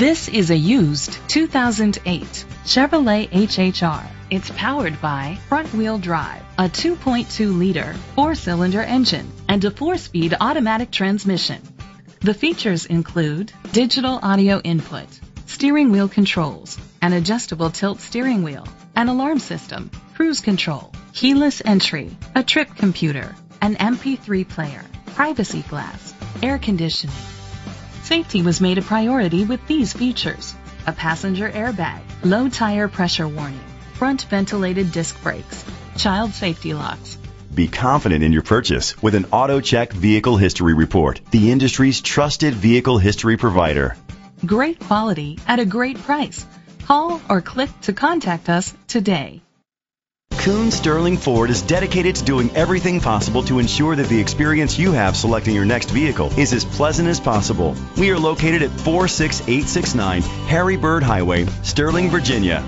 This is a used 2008 Chevrolet HHR. It's powered by front-wheel drive, a 2.2-liter four-cylinder engine, and a four-speed automatic transmission. The features include digital audio input, steering wheel controls, an adjustable tilt steering wheel, an alarm system, cruise control, keyless entry, a trip computer, an MP3 player, privacy glass, air conditioning. Safety was made a priority with these features. A passenger airbag, low tire pressure warning, front ventilated disc brakes, child safety locks. Be confident in your purchase with an AutoCheck Vehicle History Report, the industry's trusted vehicle history provider. Great quality at a great price. Call or click to contact us today. Koons Sterling Ford is dedicated to doing everything possible to ensure that the experience you have selecting your next vehicle is as pleasant as possible. We are located at 46869 Harry Byrd Highway, Sterling, Virginia.